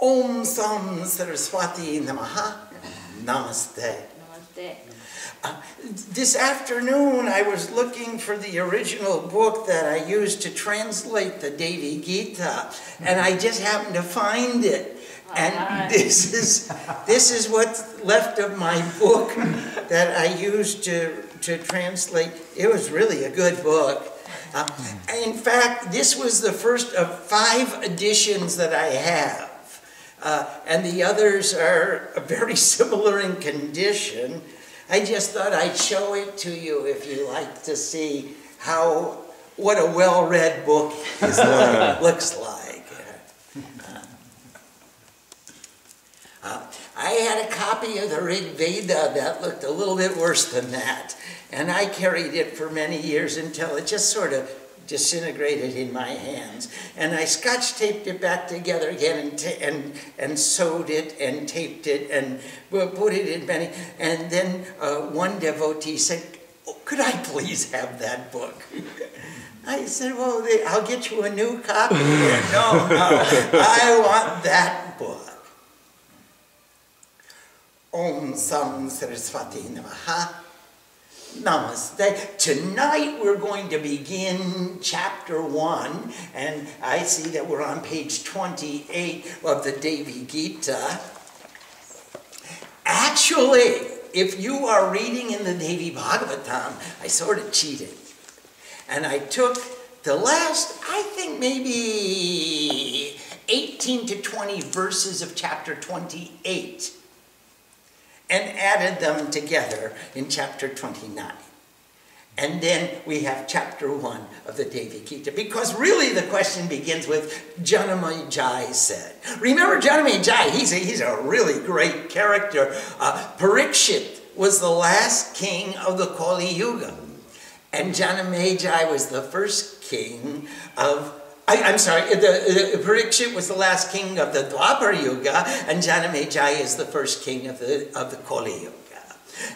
Om Sam Saraswati Namaha. Namaste. Namaste. Uh, this afternoon, I was looking for the original book that I used to translate the Devi Gita, and I just happened to find it. And this is this is what's left of my book that I used to to translate. It was really a good book. Uh, in fact, this was the first of five editions that I have. Uh, and the others are very similar in condition. I just thought I'd show it to you if you like to see how what a well-read book like, looks like. Uh, I had a copy of the Rig Veda that looked a little bit worse than that, and I carried it for many years until it just sort of disintegrated in my hands. And I scotch taped it back together again and, and, and sewed it and taped it and put it in many. And then uh, one devotee said, oh, Could I please have that book? I said, Well, I'll get you a new copy. no, no, I want that book. Om Sam Saraswati Namaha. Namaste. Tonight we're going to begin chapter one, and I see that we're on page 28 of the Devi Gita. Actually, if you are reading in the Devi Bhagavatam, I sort of cheated. And I took the last, I think maybe 18 to 20 verses of chapter 28 and added them together in chapter 29. And then we have chapter 1 of the Devi Gita. Because really the question begins with Janamejai said. Remember Janamejai, he's a, he's a really great character. Uh, Parikshit was the last king of the Kali Yuga. And Janamejai was the first king of I, am sorry, the, the, was the last king of the Dwapar Yuga, and Janamejaya is the first king of the, of the Kali Yuga.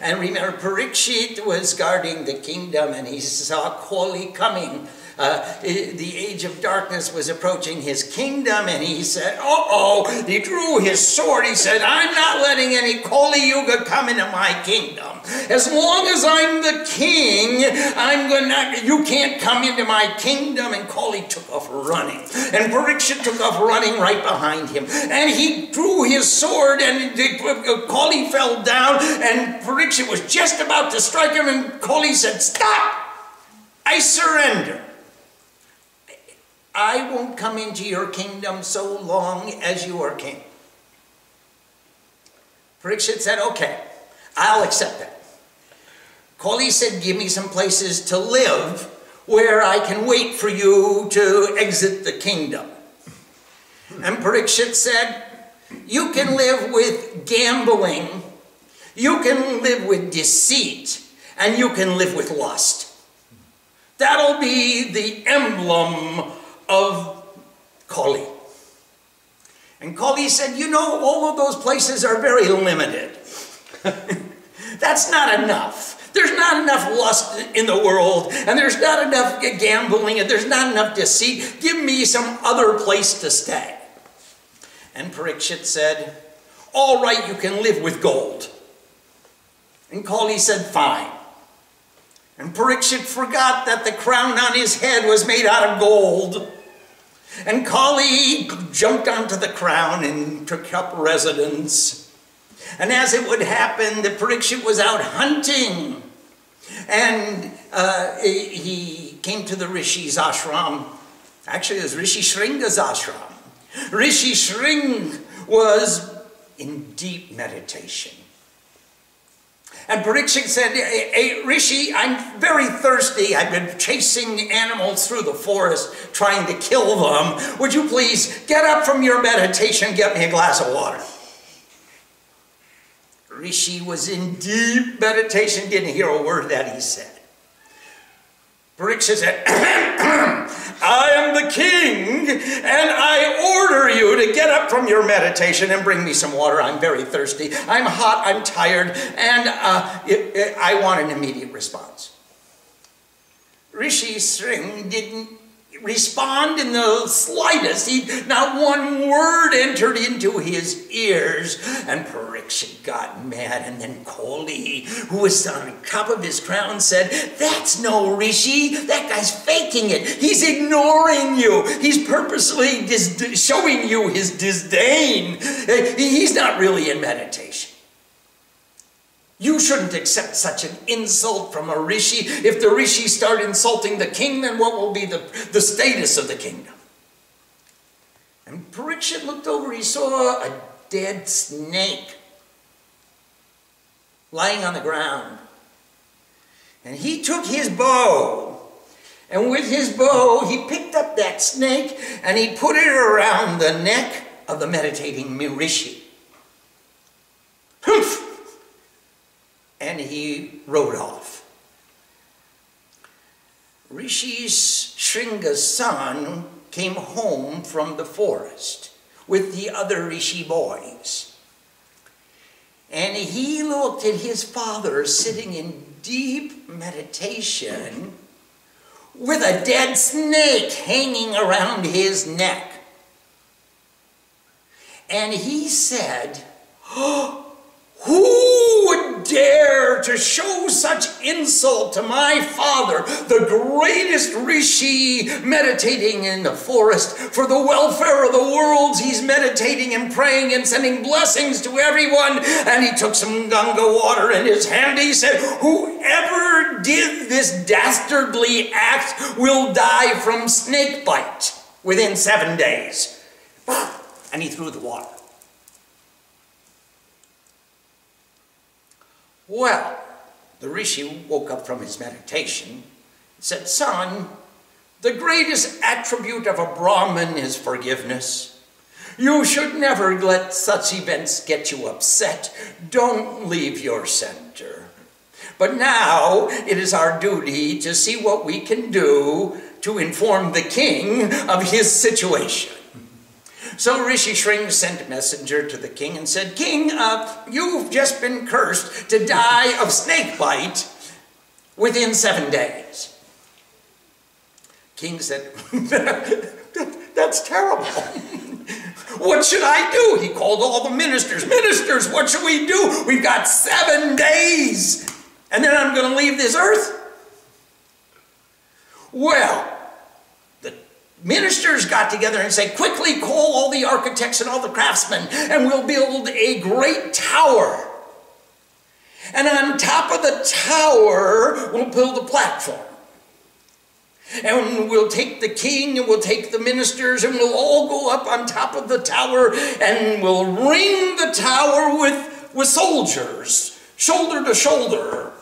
And remember, Parikshit was guarding the kingdom, and he saw Kali coming. Uh, the age of darkness was approaching his kingdom, and he said, Uh-oh! He drew his sword. He said, I'm not letting any Kali Yuga come into my kingdom. As long as I'm the king, I'm gonna. You can't come into my kingdom. And Kali took off running, and Parikshit took off running right behind him. And he drew his sword, and Kali fell down, and Parikshit was just about to strike him, and Kali said, "Stop! I surrender." I won't come into your kingdom so long as you are king. Parikshit said, okay, I'll accept that. Kali said, give me some places to live where I can wait for you to exit the kingdom. And Parikshit said, you can live with gambling, you can live with deceit, and you can live with lust. That'll be the emblem of Kali. And Kali said, you know, all of those places are very limited. That's not enough. There's not enough lust in the world, and there's not enough gambling, and there's not enough deceit. Give me some other place to stay. And Parikshit said, all right, you can live with gold. And Kali said, fine. And Parikshit forgot that the crown on his head was made out of gold. And Kali jumped onto the crown and took up residence. And as it would happen, the Parikshit was out hunting. And uh, he came to the Rishi's ashram. Actually, it was Rishi Shringa's ashram. Rishi Shring was in deep meditation. And Parikshit said, hey, hey, Rishi, I'm very thirsty. I've been chasing animals through the forest trying to kill them. Would you please get up from your meditation get me a glass of water? Rishi was in deep meditation, didn't hear a word that he said. Parikshit said, I am the king, and I order you to get up from your meditation and bring me some water. I'm very thirsty. I'm hot, I'm tired, and uh, it, it, I want an immediate response. Rishi Shring didn't respond in the slightest. He, not one word entered into his ears. And Parikshit got mad. And then Koli, who was on top of his crown, said, That's no Rishi. That guy's faking it. He's ignoring you. He's purposely showing you his disdain. He's not really in meditation. You shouldn't accept such an insult from a rishi. If the rishi start insulting the king, then what will be the, the status of the kingdom? And Parikshit looked over, he saw a dead snake lying on the ground. And he took his bow, and with his bow, he picked up that snake and he put it around the neck of the meditating rishi. Humph! And he rode off. Rishi's Shringa's son came home from the forest with the other Rishi boys. And he looked at his father sitting in deep meditation with a dead snake hanging around his neck. And he said, oh, who dare to show such insult to my father, the greatest rishi meditating in the forest for the welfare of the worlds? He's meditating and praying and sending blessings to everyone. And he took some Ganga water in his hand. He said, Whoever did this dastardly act will die from snake bite within seven days. And he threw the water. Well, the rishi woke up from his meditation and said, Son, the greatest attribute of a Brahmin is forgiveness. You should never let such events get you upset. Don't leave your center. But now it is our duty to see what we can do to inform the king of his situation. So Rishi Shring sent a messenger to the king and said, King, uh, you've just been cursed to die of snake bite within seven days. King said, That's terrible. what should I do? He called all the ministers. Ministers, what should we do? We've got seven days, and then I'm going to leave this earth. Well, ministers got together and said, quickly call all the architects and all the craftsmen, and we'll build a great tower. And on top of the tower, we'll build a platform. And we'll take the king and we'll take the ministers and we'll all go up on top of the tower and we'll ring the tower with, with soldiers, shoulder to shoulder,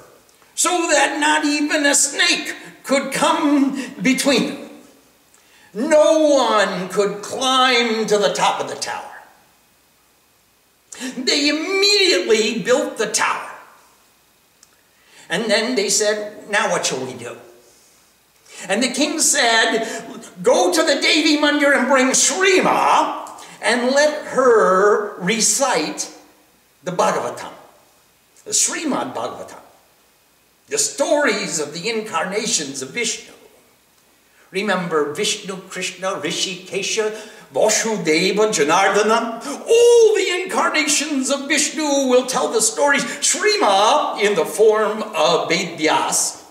so that not even a snake could come between them. No one could climb to the top of the tower. They immediately built the tower. And then they said, Now what shall we do? And the king said, Go to the Devi Mandir and bring Shrima and let her recite the Bhagavatam, the Srimad Bhagavatam, the stories of the incarnations of Vishnu. Remember Vishnu, Krishna, Hrishikesha, Vasudeva, Janardana. All the incarnations of Vishnu will tell the stories. Shrima, in the form of Vedyas,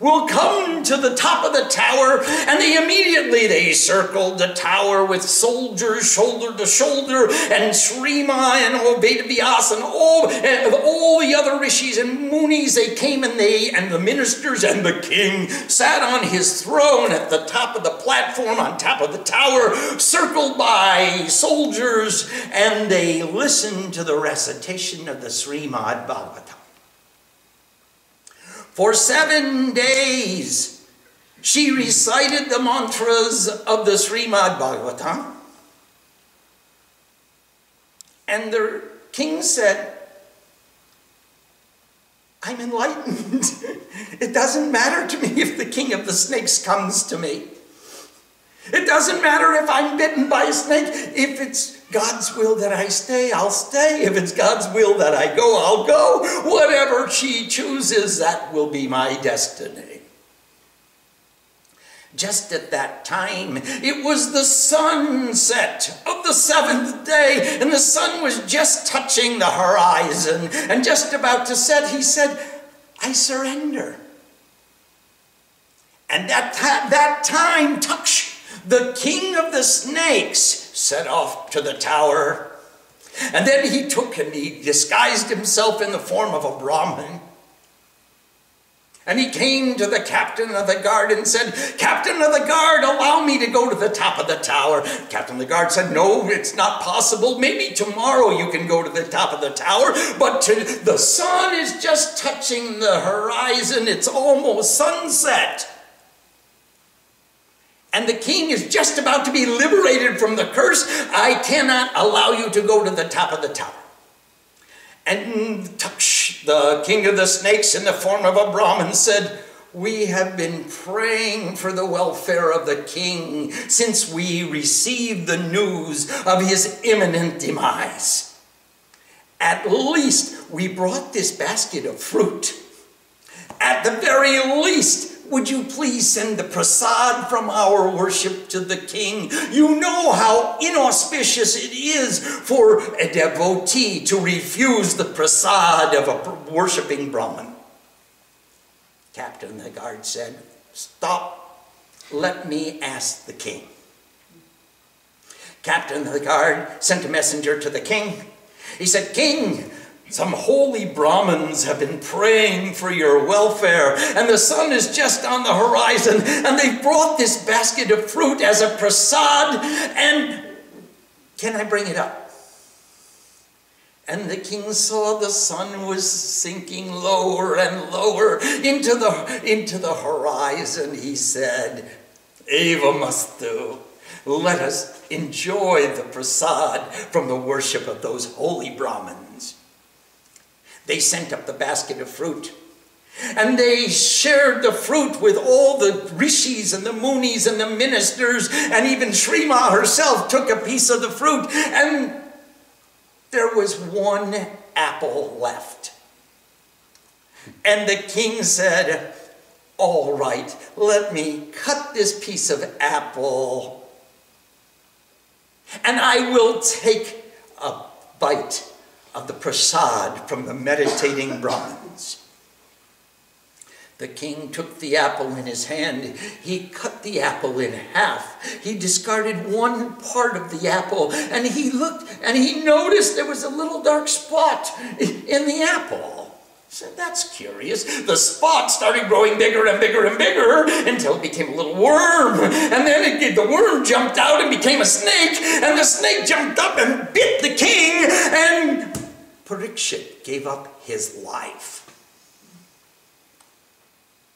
will come to the top of the tower and they immediately they circled the tower with soldiers shoulder to shoulder and Shrima and Obedivyas and all, and all the other rishis and munis they came and they and the ministers and the king sat on his throne at the top of the platform on top of the tower circled by soldiers and they listened to the recitation of the Srimad Bhagavatam. For seven days, she recited the mantras of the Srimad Bhagavatam. And the king said, I'm enlightened. it doesn't matter to me if the king of the snakes comes to me. It doesn't matter if I'm bitten by a snake. If it's God's will that I stay, I'll stay. If it's God's will that I go, I'll go. Whatever she chooses, that will be my destiny. Just at that time, it was the sunset of the seventh day, and the sun was just touching the horizon and just about to set. He said, I surrender. And at that, that time, Taksh, the king of the snakes, set off to the tower. And then he took and he disguised himself in the form of a Brahmin. And he came to the captain of the guard and said, Captain of the guard, allow me to go to the top of the tower. Captain of the guard said, No, it's not possible. Maybe tomorrow you can go to the top of the tower, but to, the sun is just touching the horizon. It's almost sunset. And the king is just about to be liberated from the curse. I cannot allow you to go to the top of the tower. And the king of the snakes in the form of a Brahmin said, we have been praying for the welfare of the king since we received the news of his imminent demise. At least we brought this basket of fruit. At the very least, would you please send the prasad from our worship to the king? You know how inauspicious it is for a devotee to refuse the prasad of a worshipping Brahmin. Captain the guard said, Stop, let me ask the king. Captain the guard sent a messenger to the king. He said, King, some holy Brahmins have been praying for your welfare, and the sun is just on the horizon, and they've brought this basket of fruit as a prasad, and can I bring it up? And the king saw the sun was sinking lower and lower into the, into the horizon. He said, Evamastu. Let us enjoy the prasad from the worship of those holy Brahmins. They sent up the basket of fruit. And they shared the fruit with all the rishis and the munis and the ministers, and even Sri Ma herself took a piece of the fruit, and there was one apple left. And the king said, All right, let me cut this piece of apple, and I will take a bite of the prasad from the meditating Brahmins. The king took the apple in his hand. He cut the apple in half. He discarded one part of the apple and he looked and he noticed there was a little dark spot in the apple. He said, that's curious. The spot started growing bigger and bigger and bigger until it became a little worm. And then it, the worm jumped out and became a snake. And the snake jumped up and bit the king. And Parikshit gave up his life.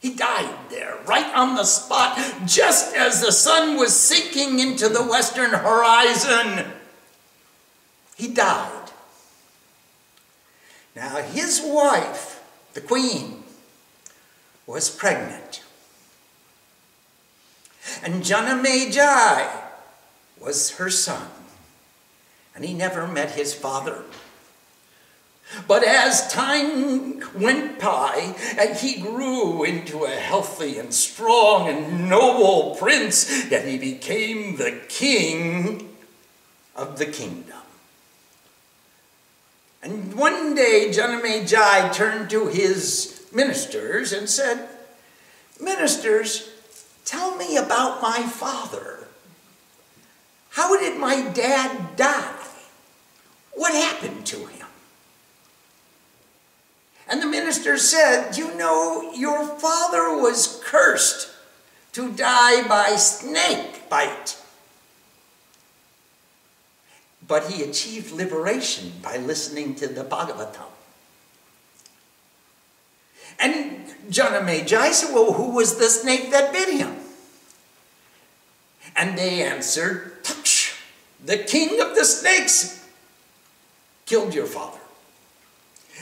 He died there, right on the spot, just as the sun was sinking into the western horizon. He died. Now, his wife, the queen, was pregnant. And Janamejai was her son. And he never met his father. But as time went by, and he grew into a healthy and strong and noble prince, and he became the king of the kingdom. And one day, Janamejai turned to his ministers and said, Ministers, tell me about my father. How did my dad die? What happened to him? And the minister said, You know, your father was cursed to die by snake bite. But he achieved liberation by listening to the Bhagavatam. And Janamejai said, Well, who was the snake that bit him? And they answered, Taksh, the king of the snakes killed your father.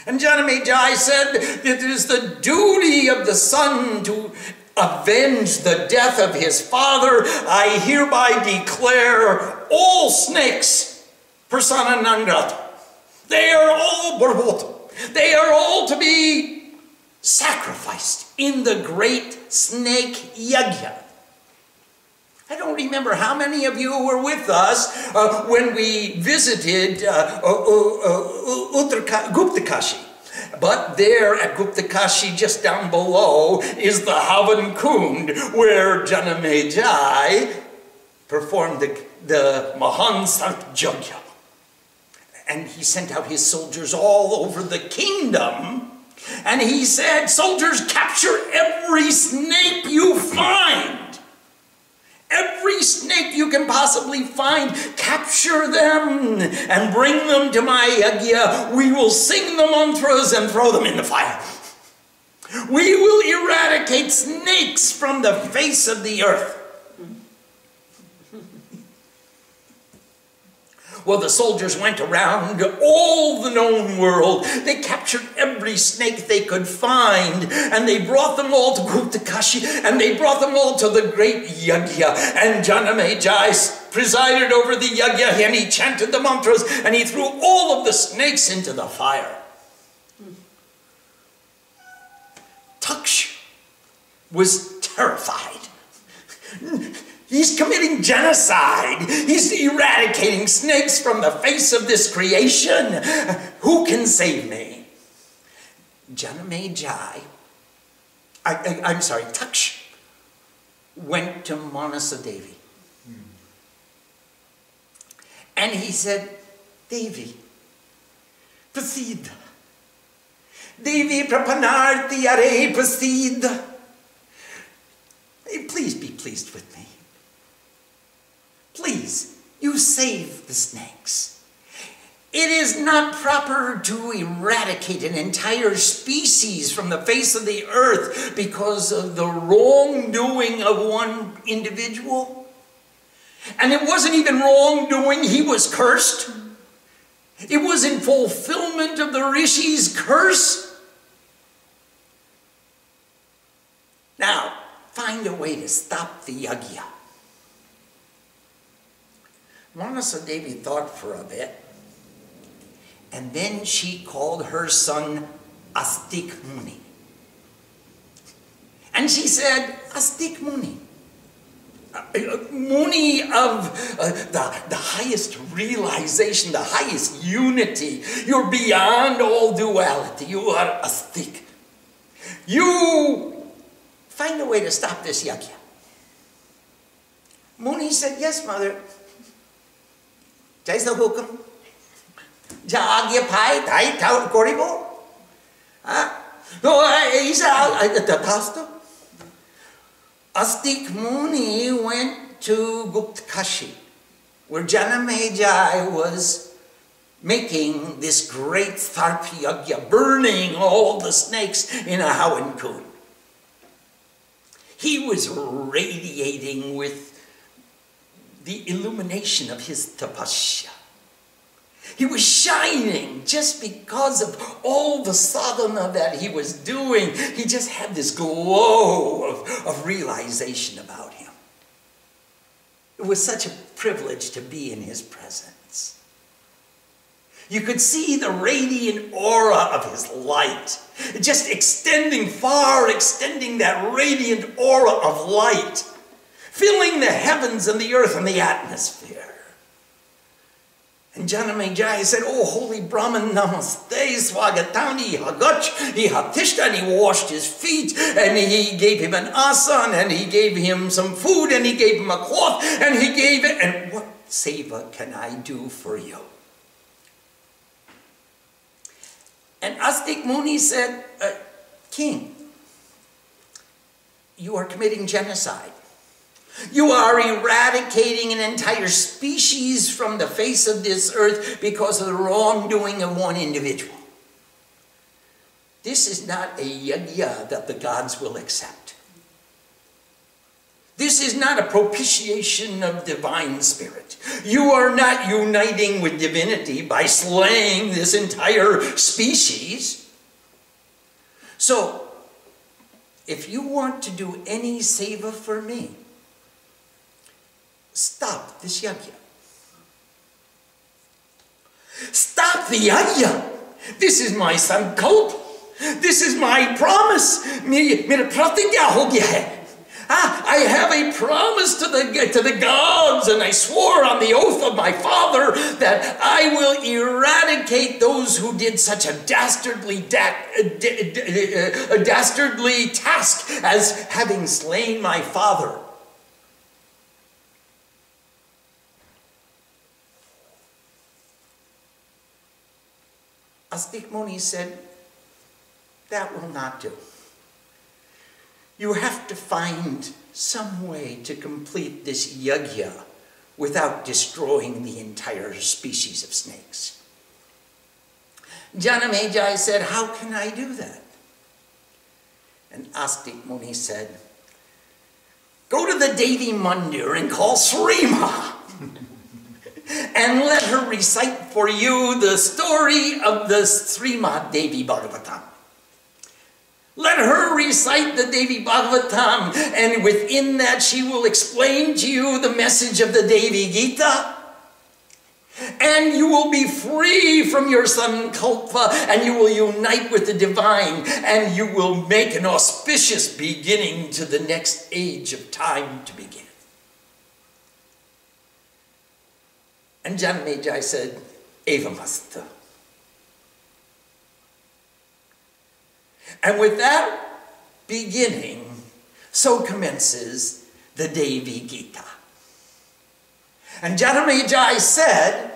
And Janamejai said, It is the duty of the son to avenge the death of his father. I hereby declare all snakes persona non grata. They are all barboto. They are all to be sacrificed in the great snake yajna. I don't remember how many of you were with us uh, when we visited uh, uh, uh Guptakashi. But there at Guptakashi, just down below, is the Havan Kund, where Janamejai performed the, the Mahan. And he sent out his soldiers all over the kingdom. And he said, Soldiers, capture every snake you find. Every snake you can possibly find, capture them and bring them to my yagya. We will sing the mantras and throw them in the fire. We will eradicate snakes from the face of the earth. Well, the soldiers went around all the known world. They captured every snake they could find, and they brought them all to Guptakashi, and they brought them all to the great yagya. And Janamejai presided over the yagya, and he chanted the mantras, and he threw all of the snakes into the fire. Taksh was terrified. He's committing genocide. He's eradicating snakes from the face of this creation. Who can save me? Janamejai, I, I, am sorry, Taksh, went to Manasa Devi. Hmm. And he said, Devi, proceed. Devi prapanarti are proceed. Please be pleased with me. Please, you save the snakes. It is not proper to eradicate an entire species from the face of the earth because of the wrongdoing of one individual. And it wasn't even wrongdoing, he was cursed. It was in fulfillment of the Rishi's curse. Now, find a way to stop the yagya. Manasa Devi thought for a bit, and then she called her son Astik Muni. And she said, Astik Muni, uh, uh, Muni of uh, the, the highest realization, the highest unity. You're beyond all duality. You are Astik. You find a way to stop this yagya. Muni said, Yes, mother. Jaysa hukum. Jaag ye phai thai thau koribo. Ha? No, Isa Tathastu. Astik Muni went to Guptakashi, where Janamejai was making this great Tharpi burning all the snakes in a Havan Kund. He was radiating with the illumination of his tapasya. He was shining just because of all the sadhana that he was doing. He just had this glow of, of realization about him. It was such a privilege to be in his presence. You could see the radiant aura of his light, just extending far, extending that radiant aura of light filling the heavens and the earth and the atmosphere. And Janamejaya said, Oh, holy Brahman, namaste, swagatani, hagach, he hatishta, and he washed his feet, and he gave him an asan, and he gave him some food, and he gave him a cloth, and he gave it, and what seva can I do for you? And Astik Muni said, uh, King, you are committing genocide. You are eradicating an entire species from the face of this earth because of the wrongdoing of one individual. This is not a yajna that the gods will accept. This is not a propitiation of divine spirit. You are not uniting with divinity by slaying this entire species. So, if you want to do any seva for me, Stop this yum. Stop the yum. This is my son sankalpa This is my promise. Ah, I have a promise to the, to the gods, and I swore on the oath of my father that I will eradicate those who did such a dastardly, da a dastardly task as having slain my father. Astik Muni said, that will not do. You have to find some way to complete this yagya without destroying the entire species of snakes. Janamejai said, how can I do that? And Astik said, go to the Devi Mandir and call Srima and let her recite for you the story of the Srimad Devi Bhagavatam. Let her recite the Devi Bhagavatam, and within that she will explain to you the message of the Devi Gita. And you will be free from your sankalpa, and you will unite with the divine, and you will make an auspicious beginning to the next age of time to begin. And Janmejai said, Evamasta. And with that beginning, so commences the Devi Gita. And Janamejai said,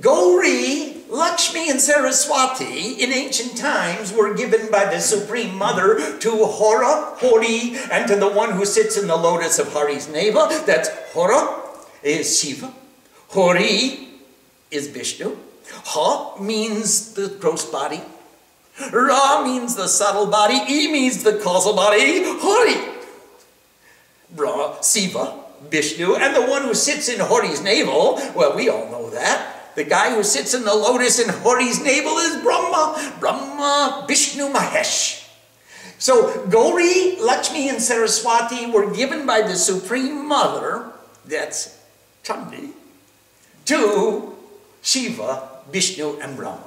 Gauri, Lakshmi, and Saraswati in ancient times were given by the Supreme Mother to Hora, Hori, and to the one who sits in the lotus of Hari's navel. That's Hora is Shiva. Hori is Vishnu. Ha means the gross body. Ra means the subtle body. E means the causal body. Hori. Ra, Siva, Vishnu, and the one who sits in Hori's navel, well, we all know that. The guy who sits in the lotus in Hori's navel is Brahma. Brahma, Vishnu, Mahesh. So Gauri, Lakshmi, and Saraswati were given by the Supreme Mother, that's Chandi, to Shiva, Vishnu, and Brahma.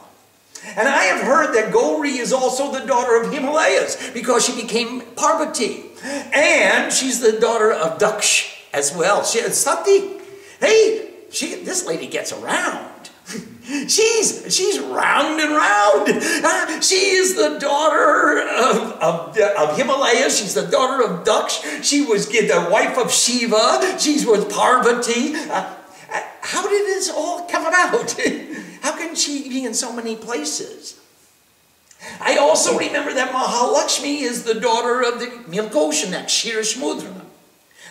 And I have heard that Gauri is also the daughter of Himalayas because she became Parvati. And she's the daughter of Daksh as well. She, Sati, hey, she, this lady gets around. she's, she's round and round. Uh, she is the daughter of, of, of Himalaya. She's the daughter of Daksh. She was the wife of Shiva. She was Parvati. How did this all come about? How can she be in so many places? I also remember that Mahalakshmi is the daughter of the Milk Ocean, that Kshiramudra.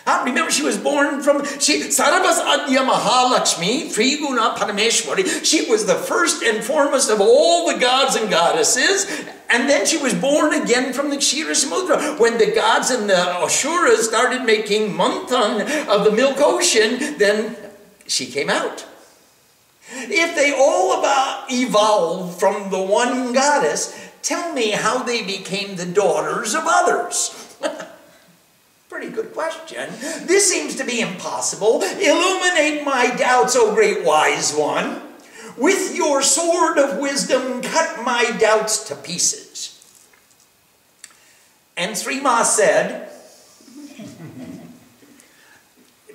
I remember she was born from she Sarvasyadya Mahalakshmi, Triguna Parameshwari. She was the first and foremost of all the gods and goddesses. And then she was born again from the Kshiramudra. When the gods and the Asuras started making manthan of the Milk Ocean, then she came out. If they all about evolved from the one goddess, tell me how they became the daughters of others. Pretty good question. This seems to be impossible. Illuminate my doubts, O great wise one. With your sword of wisdom, cut my doubts to pieces. And Srima said,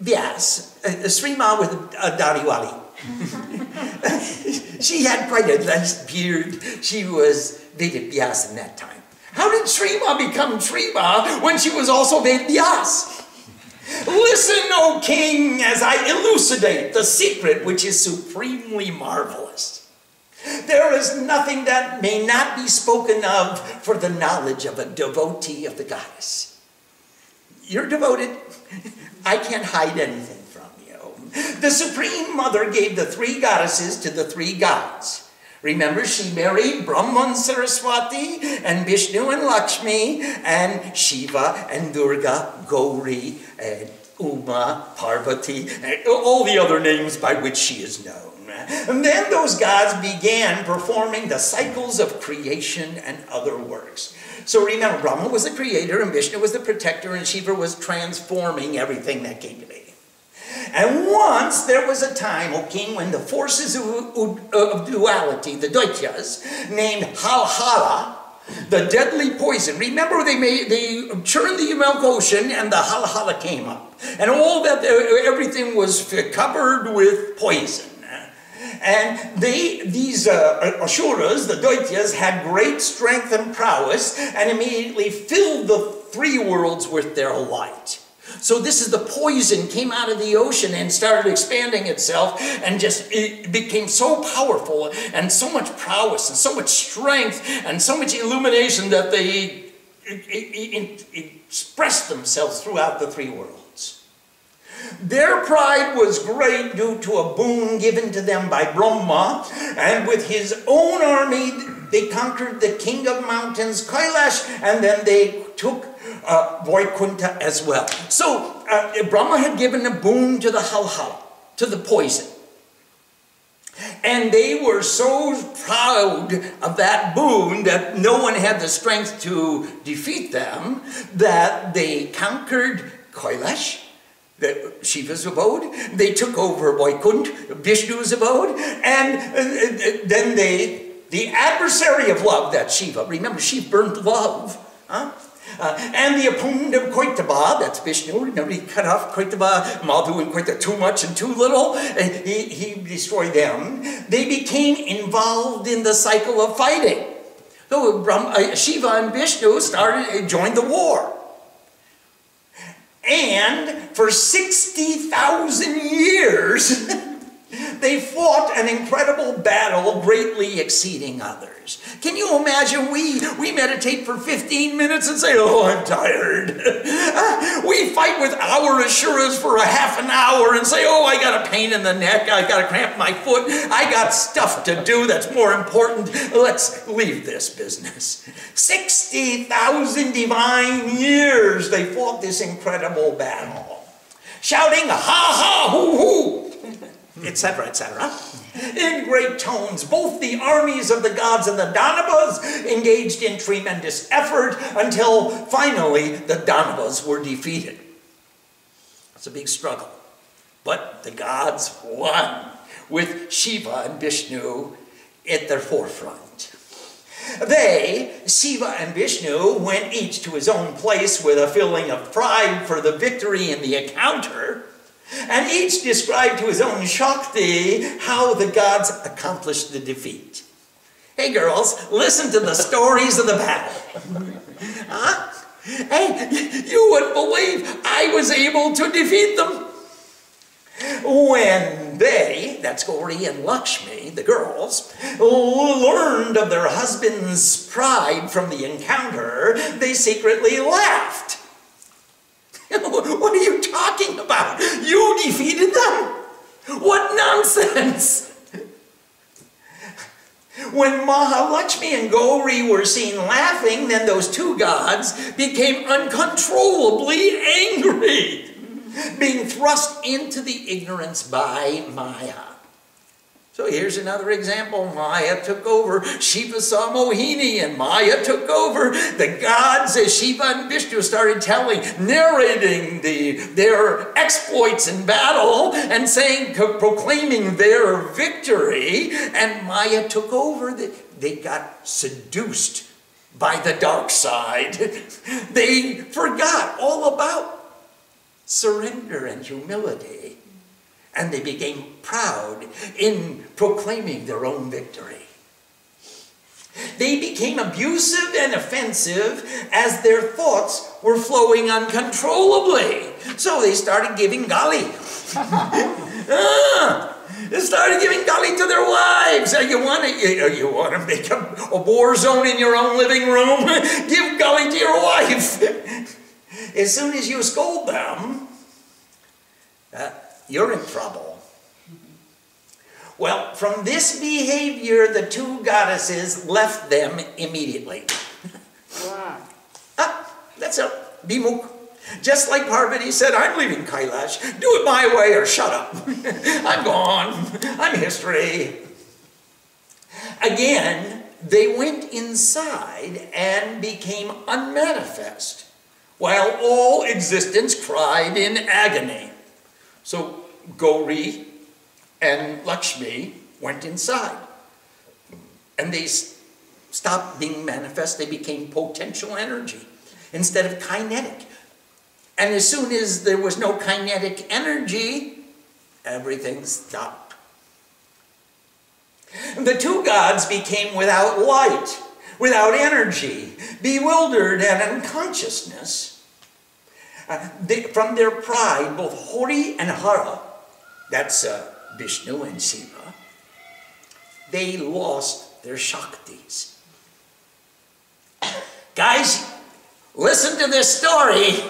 Yes, uh, Srima with a Dariwali. she had quite a nice beard. She was Vedic Vyas in that time. How did Srima become Srima when she was also Vedic Vyas? Listen, O king, as I elucidate the secret which is supremely marvelous. There is nothing that may not be spoken of for the knowledge of a devotee of the goddess. You're devoted. I can't hide anything. From you. The Supreme Mother gave the three goddesses to the three gods. Remember, she married Brahman Saraswati and Vishnu and Lakshmi and Shiva and Durga, Gauri and Uma, Parvati, and all the other names by which she is known. And then those gods began performing the cycles of creation and other works. So remember, Brahma was the creator and Vishnu was the protector and Shiva was transforming everything that came to be. And once there was a time, O king, when the forces of, duality, the Daityas, named Halhala, the deadly poison. Remember, they made they churned the milk ocean, and the hala hala came up, and all that uh, everything was covered with poison. And they, these uh, Asuras, the Daityas, had great strength and prowess, and immediately filled the three worlds with their light. So this is the poison came out of the ocean and started expanding itself and just it became so powerful and so much prowess and so much strength and so much illumination that they expressed themselves throughout the three worlds. Their pride was great due to a boon given to them by Brahma, and with his own army they conquered the king of mountains, Kailash, and then they took uh, Vaikunta as well. So uh, Brahma had given a boon to the Halhala, to the poison. And they were so proud of that boon that no one had the strength to defeat them that they conquered Kailash, the Shiva's abode. They took over Vaikunt, Vishnu's abode, and uh, uh, then they, the adversary of love, that Shiva, remember Shiva burnt love, huh? Uh, and the opponent of Koitaba, that's Vishnu, remember he cut off Koitaba, Madhu and Koita too much and too little, he, he destroyed them. They became involved in the cycle of fighting. So uh, Shiva and Vishnu started, joined the war. And for 60,000 years, They fought an incredible battle, greatly exceeding others. Can you imagine? We, we meditate for 15 minutes and say, Oh, I'm tired. we fight with our Asuras for a half an hour and say, Oh, I got a pain in the neck. I got a cramp in my foot. I got stuff to do that's more important. Let's leave this business. 60,000 divine years they fought this incredible battle, shouting, Ha ha, hoo hoo etc., etc. In great tones, both the armies of the gods and the Danavas engaged in tremendous effort until finally the Danavas were defeated. It's a big struggle. But the gods won with Shiva and Vishnu at their forefront. They, Shiva and Vishnu, went each to his own place with a feeling of pride for the victory in the encounter. And each described to his own Shakti how the gods accomplished the defeat. Hey girls, listen to the stories of the battle. huh? Hey, you wouldn't believe I was able to defeat them. When they, that's Gauri and Lakshmi, the girls, learned of their husband's pride from the encounter, they secretly laughed what are you talking about? You defeated them? What nonsense! When Mahalakshmi and Gauri were seen laughing, then those two gods became uncontrollably angry, being thrust into the ignorance by Maya. So here's another example. Maya took over. Shiva saw Mohini and Maya took over. The gods, as Shiva and Vishnu started telling, narrating the, their exploits in battle and saying, proclaiming their victory. And Maya took over. They got seduced by the dark side. They forgot all about surrender and humility and they became proud in proclaiming their own victory. They became abusive and offensive as their thoughts were flowing uncontrollably. So they started giving gali. ah, they started giving gali to their wives. You want to you, you want to make a, a war zone in your own living room? Give gali to your wife. as soon as you scold them, uh, you're in trouble. Well, from this behavior, the two goddesses left them immediately. Wow. ah, that's a Bimuk. Just like Parvati said, I'm leaving Kailash. Do it my way or shut up. I'm gone. I'm history. Again, they went inside and became unmanifest, while all existence cried in agony. So Gauri and Lakshmi went inside. And they stopped being manifest, they became potential energy instead of kinetic. And as soon as there was no kinetic energy, everything stopped. The two gods became without light, without energy, bewildered and unconsciousness. They, from their pride, both Hori and Hara, that's uh, Vishnu and Shiva, they lost their Shaktis. Guys, listen to this story.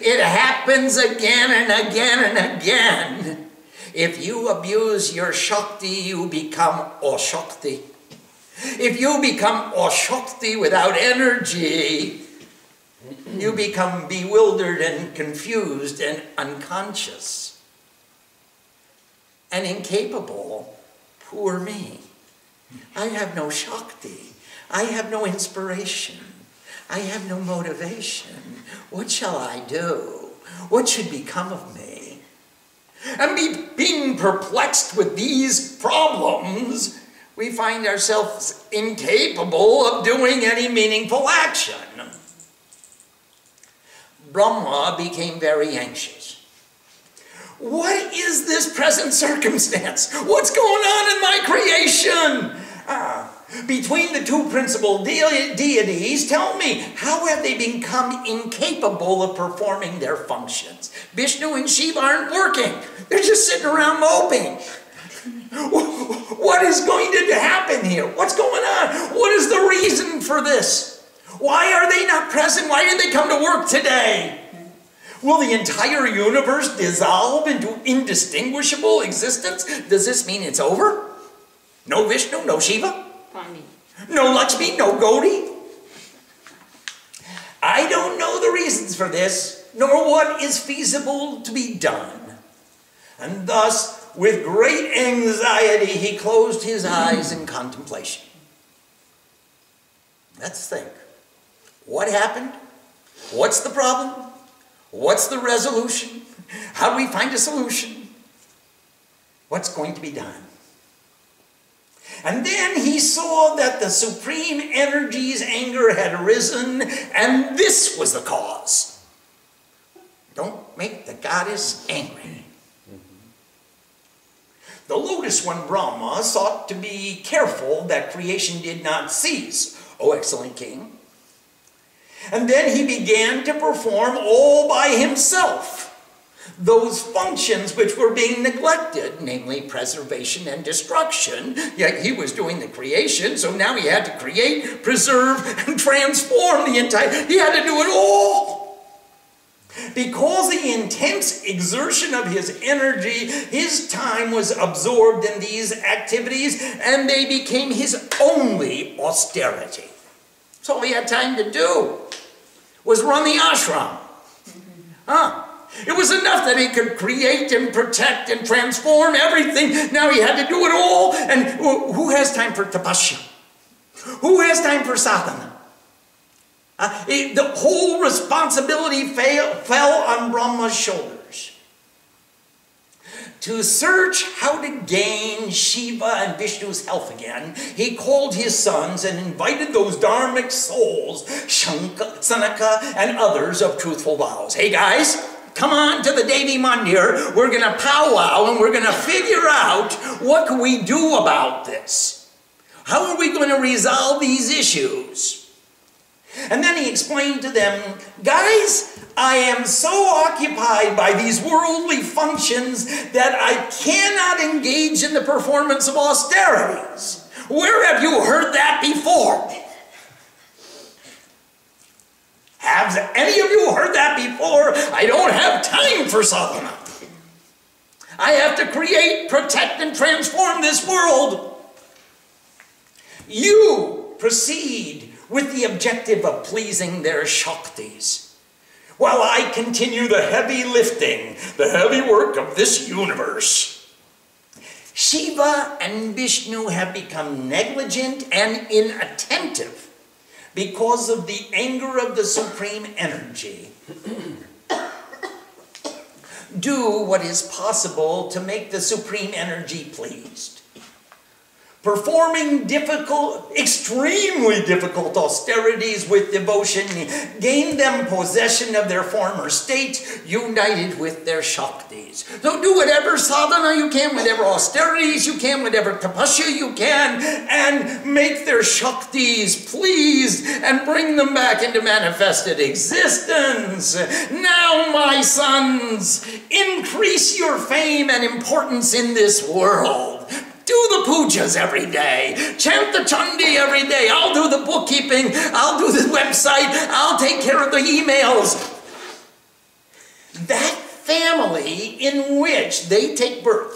it happens again and again and again. If you abuse your Shakti, you become Ashakti. If you become Ashakti without energy, you become bewildered and confused and unconscious and incapable. Poor me. I have no Shakti. I have no inspiration. I have no motivation. What shall I do? What should become of me? And be, being perplexed with these problems, we find ourselves incapable of doing any meaningful action. Brahma became very anxious. What is this present circumstance? What's going on in my creation? Ah, between the two principal de deities, tell me, how have they become incapable of performing their functions? Vishnu and Shiva aren't working. They're just sitting around moping. What is going to happen here? What's going on? What is the reason for this? Why are they not present? Why did they come to work today? Will the entire universe dissolve into indistinguishable existence? Does this mean it's over? No Vishnu, no Shiva? No Lakshmi, no Gauri? I don't know the reasons for this, nor what is feasible to be done. And thus, with great anxiety, he closed his eyes in contemplation. Let's think. What happened? What's the problem? What's the resolution? How do we find a solution? What's going to be done? And then he saw that the supreme energy's anger had arisen, and this was the cause. Don't make the goddess angry. The lotus one Brahma sought to be careful that creation did not cease, O excellent king. And then he began to perform all by himself those functions which were being neglected, namely preservation and destruction. Yet he was doing the creation, so now he had to create, preserve, and transform the entire, he had to do it all. Because the intense exertion of his energy, his time was absorbed in these activities, and they became his only austerity. That's all he had time to do, was run the ashram. Huh? It was enough that he could create and protect and transform everything. Now he had to do it all. And who has time for tapasya? Who has time for sadhana? Uh, it, the whole responsibility fail, fell on Brahma's shoulders. To search how to gain Shiva and Vishnu's health again, he called his sons and invited those dharmic souls, Shanka, Sanaka, and others of truthful vows. Hey guys, come on to the Devi Mandir. We're going to powwow and we're going to figure out what can we do about this. How are we going to resolve these issues? And then he explained to them, guys, I am so occupied by these worldly functions that I cannot engage in the performance of austerities. Where have you heard that before? Have any of you heard that before? I don't have time for sadhana. I have to create, protect, and transform this world. You proceed with the objective of pleasing their Shaktis, while I continue the heavy lifting, the heavy work of this universe. Shiva and Vishnu have become negligent and inattentive because of the anger of the supreme energy. Do what is possible to make the supreme energy pleased. Performing difficult, extremely difficult austerities with devotion, gain them possession of their former state, united with their Shaktis. So do whatever sadhana you can, whatever austerities you can, whatever tapasya you can, and make their Shaktis pleased and bring them back into manifested existence. Now, my sons, increase your fame and importance in this world. Do the pujas every day. Chant the chandi every day. I'll do the bookkeeping. I'll do the website. I'll take care of the emails. That family in which they take birth,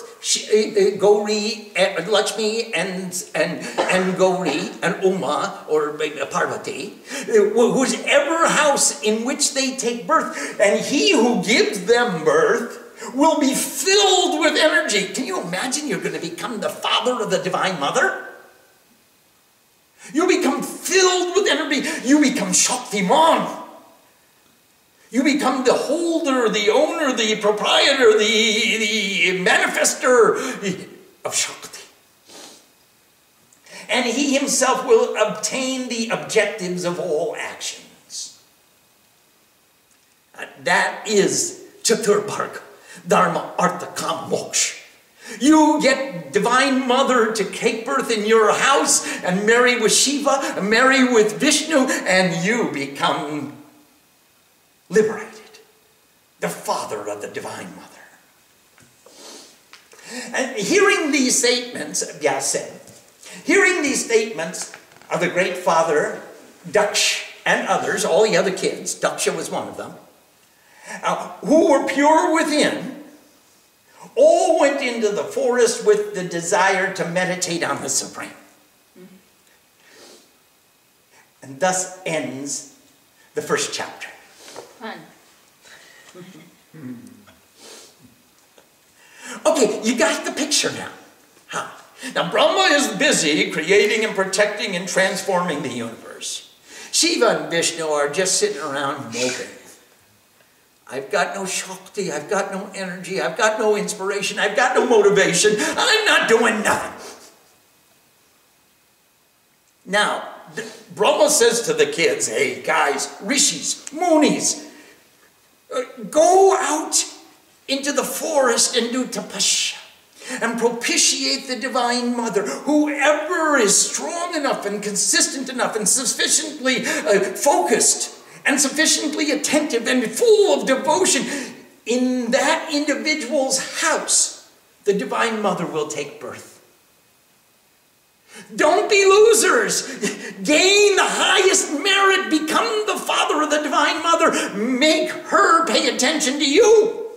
uh, Gauri, uh, Lakshmi, and, and, and Gauri, and Uma, or uh, Parvati, whose ever house in which they take birth, and he who gives them birth will be filled with energy. Can you imagine you're going to become the father of the Divine Mother? You become filled with energy. You become Shaktiman. You become the holder, the owner, the proprietor, the, the manifester of Shakti. And he himself will obtain the objectives of all actions. Uh, that is Chaturbarga. Dharma, Artha, Kama, Moksha. You get Divine Mother to take birth in your house and marry with Shiva, and marry with Vishnu, and you become liberated. The father of the Divine Mother. And hearing these statements, Vyasa, hearing these statements of the great father, Daksh, and others, all the other kids, Daksha was one of them, uh, who were pure within, all went into the forest with the desire to meditate on the Supreme. And thus ends the first chapter. Fun. okay, you got the picture now. Huh? Now, Brahma is busy creating and protecting and transforming the universe. Shiva and Vishnu are just sitting around moping. I've got no Shakti, I've got no energy, I've got no inspiration, I've got no motivation, I'm not doing nothing. Now, Brahma says to the kids, hey guys, rishis, munis, uh, go out into the forest and do tapasya and propitiate the Divine Mother. Whoever is strong enough and consistent enough and sufficiently uh, focused and sufficiently attentive and full of devotion, in that individual's house, the Divine Mother will take birth. Don't be losers. Gain the highest merit. Become the father of the Divine Mother. Make her pay attention to you.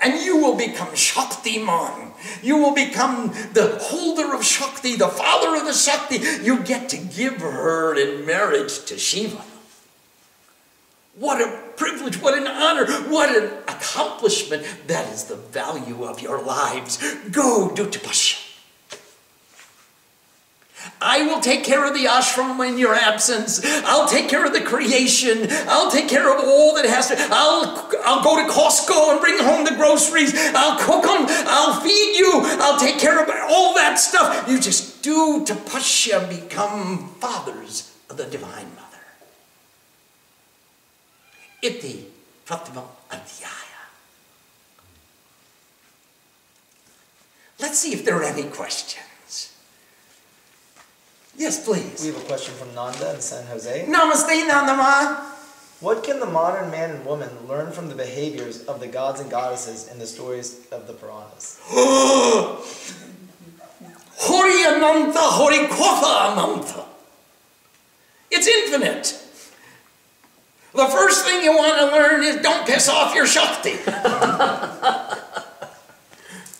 And you will become Shaktiman. You will become the holder of Shakti, the father of the Shakti. You get to give her in marriage to Shiva. What a privilege, what an honor, what an accomplishment. That is the value of your lives. Go do tapasya. I will take care of the ashram in your absence. I'll take care of the creation. I'll take care of all that has to. I'll, I'll go to Costco and bring home the groceries. I'll cook them. I'll feed you. I'll take care of all that stuff. You just do tapasya, become fathers of the Divine Iti Pratima Adhyaya. Let's see if there are any questions. Yes, please. We have a question from Nanda in San Jose. Namaste, Nandama. What can the modern man and woman learn from the behaviors of the gods and goddesses in the stories of the Puranas? Hori Ananta, Hori Kotha Ananta. It's infinite. The first thing you want to learn is don't piss off your Shakti.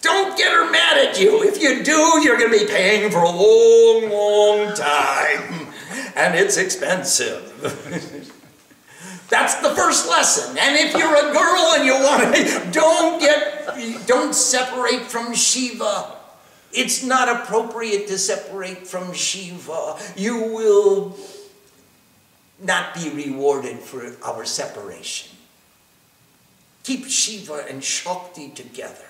don't get her mad at you. If you do, you're going to be paying for a long, long time. And it's expensive. That's the first lesson. And if you're a girl and you want to, don't get, don't separate from Shiva. It's not appropriate to separate from Shiva. You will not be rewarded for our separation. Keep Shiva and Shakti together.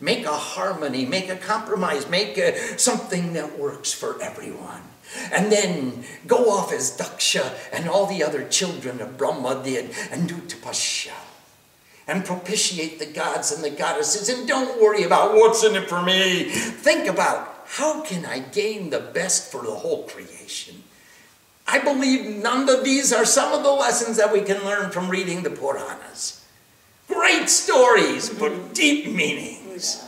Make a harmony, make a compromise, make a, something that works for everyone. And then go off as Daksha and all the other children of Brahma did and do tapasya. And propitiate the gods and the goddesses. And don't worry about what's in it for me. Think about how can I gain the best for the whole creation? I believe none of these are some of the lessons that we can learn from reading the Puranas. Great stories, but deep meanings.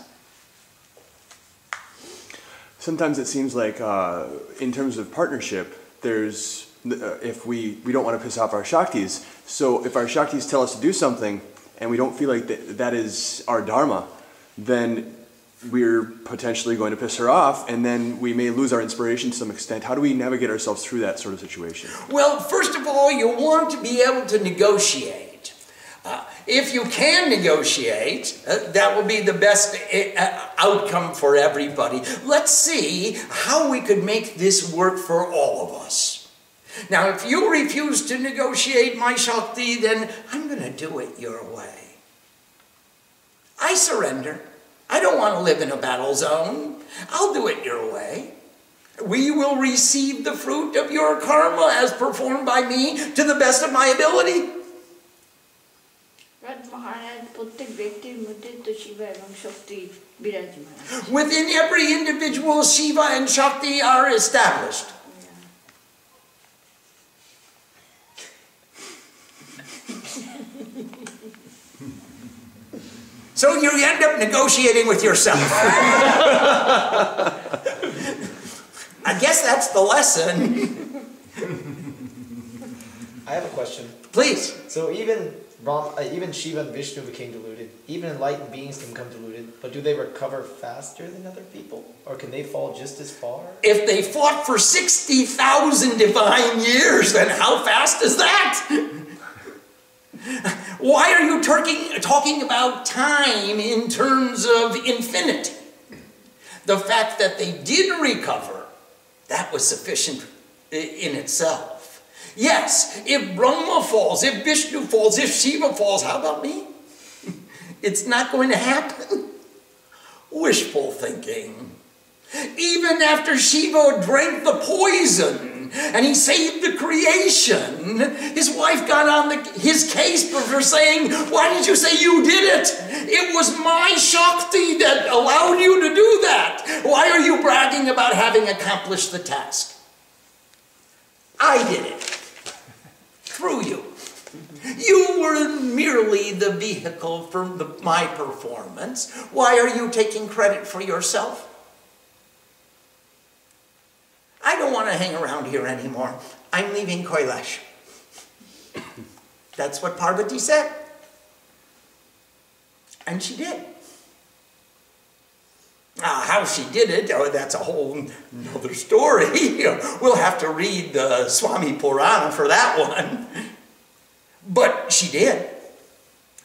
Sometimes it seems like, uh, in terms of partnership, there's uh, if we we don't want to piss off our shaktis. So if our shaktis tell us to do something, and we don't feel like that, that is our dharma, then we're potentially going to piss her off, and then we may lose our inspiration to some extent. How do we navigate ourselves through that sort of situation? Well, first of all, you want to be able to negotiate. Uh, if you can negotiate, uh, that will be the best uh, outcome for everybody. Let's see how we could make this work for all of us. Now, if you refuse to negotiate my Shakti, then I'm going to do it your way. I surrender. I don't want to live in a battle zone. I'll do it your way. We will receive the fruit of your karma as performed by me to the best of my ability. Within every individual, Shiva and Shakti are established. So you end up negotiating with yourself. I guess that's the lesson. I have a question. Please. So even Ram, uh, even Shiva and Vishnu became deluded. Even enlightened beings can become deluded. But do they recover faster than other people, or can they fall just as far? If they fought for sixty thousand divine years, then how fast is that? Why are you talking, talking about time in terms of infinity? The fact that they did recover, that was sufficient in itself. Yes, if Brahma falls, if Vishnu falls, if Shiva falls, how about me? It's not going to happen. Wishful thinking. Even after Shiva drank the poison, and he saved the creation. His wife got on the, his case for saying, Why did you say you did it? It was my Shakti that allowed you to do that. Why are you bragging about having accomplished the task? I did it through you. You were merely the vehicle for the, my performance. Why are you taking credit for yourself? I don't want to hang around here anymore. I'm leaving Kailash. That's what Parvati said. And she did. Now, how she did it, oh, that's a whole other story. we'll have to read the Swami Purana for that one. But she did.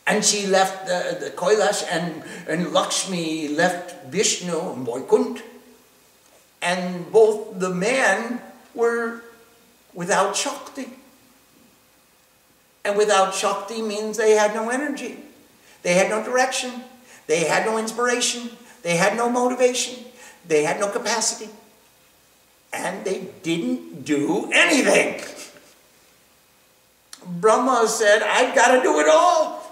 And she left the, the Kailash, and, and Lakshmi left Vishnu and Vaikuntha and both the men were without Shakti. And without Shakti means they had no energy. They had no direction. They had no inspiration. They had no motivation. They had no capacity. And they didn't do anything. Brahma said, I've got to do it all.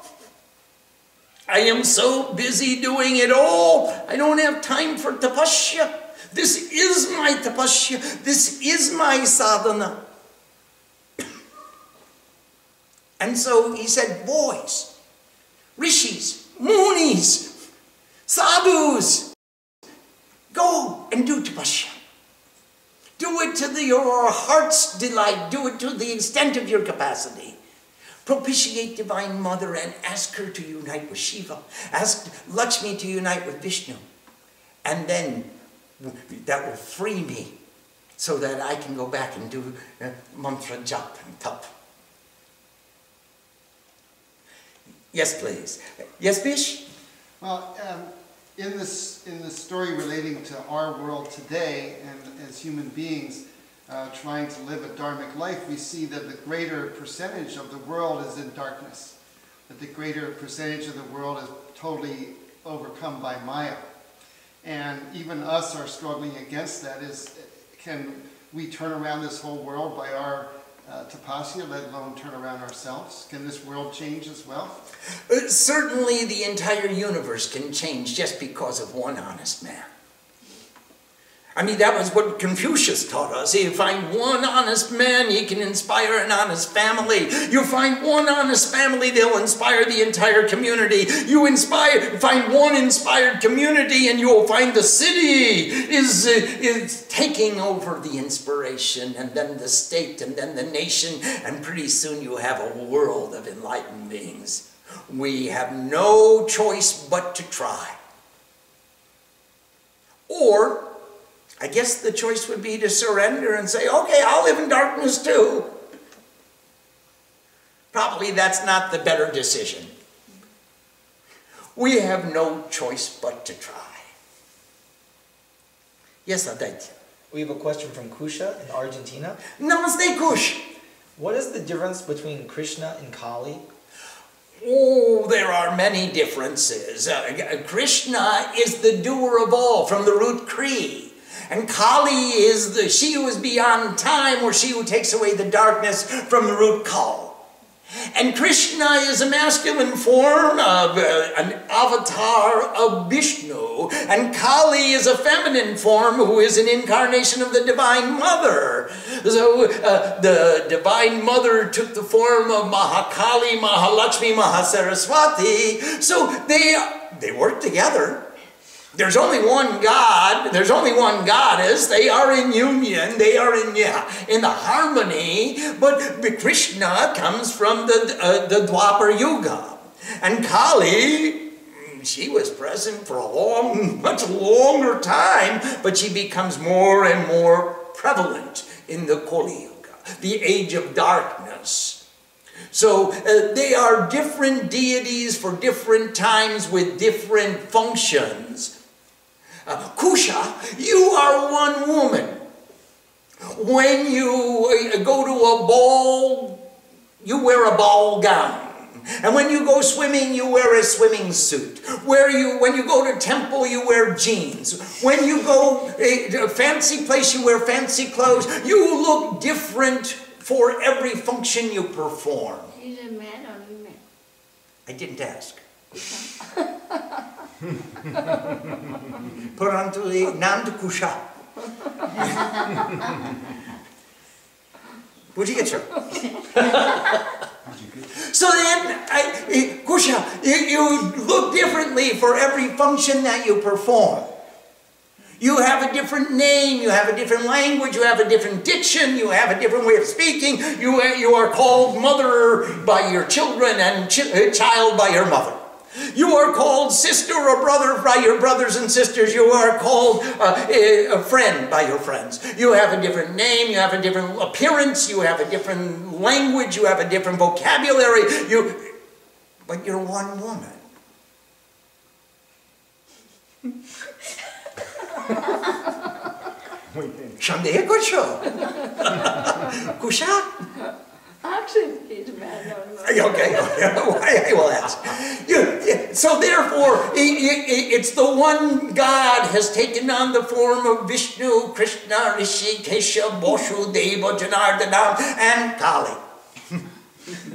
I am so busy doing it all. I don't have time for tapasya. This is my tapasya. This is my sadhana. and so he said, boys, rishis, munis, sadhus, go and do tapasya. Do it to the, your heart's delight. Do it to the extent of your capacity. Propitiate Divine Mother and ask her to unite with Shiva. Ask Lakshmi to unite with Vishnu. And then that will free me so that I can go back and do uh, mantra jap and tap. Yes, please. Yes, Bish? Well, um, in this in the story relating to our world today and as human beings uh, trying to live a dharmic life, we see that the greater percentage of the world is in darkness. That the greater percentage of the world is totally overcome by Maya. And even us are struggling against that. Is can we turn around this whole world by our uh, tapasya, let alone turn around ourselves? Can this world change as well? Uh, certainly, the entire universe can change just because of one honest man. I mean, that was what Confucius taught us. You find one honest man, he can inspire an honest family. You find one honest family, they'll inspire the entire community. You inspire, find one inspired community, and you'll find the city is, is taking over the inspiration, and then the state, and then the nation, and pretty soon you have a world of enlightened beings. We have no choice but to try. Or I guess the choice would be to surrender and say, okay, I'll live in darkness too. Probably that's not the better decision. We have no choice but to try. Yes, Aditya. We have a question from Kusha in Argentina. Namaste, Kush. What is the difference between Krishna and Kali? Oh, there are many differences. Uh, Krishna is the doer of all from the root Kri. And Kali is the she who is beyond time, or she who takes away the darkness from the root Kal. And Krishna is a masculine form of uh, an avatar of Vishnu, and Kali is a feminine form who is an incarnation of the Divine Mother. So uh, the Divine Mother took the form of Mahakali, Mahalakshmi, Mahasaraswati. So they they work together. There's only one God, there's only one goddess, they are in union, they are in, yeah, in the harmony, but Krishna comes from the, uh, the Dwapar Yuga. And Kali, she was present for a long, much longer time, but she becomes more and more prevalent in the Kali Yuga, the age of darkness. So uh, they are different deities for different times with different functions. Uh, Kusha, you are one woman. When you uh, go to a ball, you wear a ball gown. And when you go swimming, you wear a swimming suit. Where you, when you go to temple, you wear jeans. When you go to a fancy place, you wear fancy clothes. You look different for every function you perform. Is a man or woman? I didn't ask. Parantu the eh, Nand Kusha. Would you get your? so then, I, eh, Kusha, you, you look differently for every function that you perform. You have a different name, you have a different language, you have a different diction, you have a different way of speaking. You, eh, you are called mother by your children and ch child by your mother. You are called sister or brother by your brothers and sisters. You are called uh, a friend by your friends. You have a different name, you have a different appearance, you have a different language, you have a different vocabulary. You, but you're one woman. Shandehe Kusha. Kusha? Actually, man. Okay, I will ask. so therefore, it's the one God has taken on the form of Vishnu, Krishna, Hrishikesha, Boshu, Deva, Janardana, and Kali.